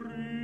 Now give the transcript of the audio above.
free.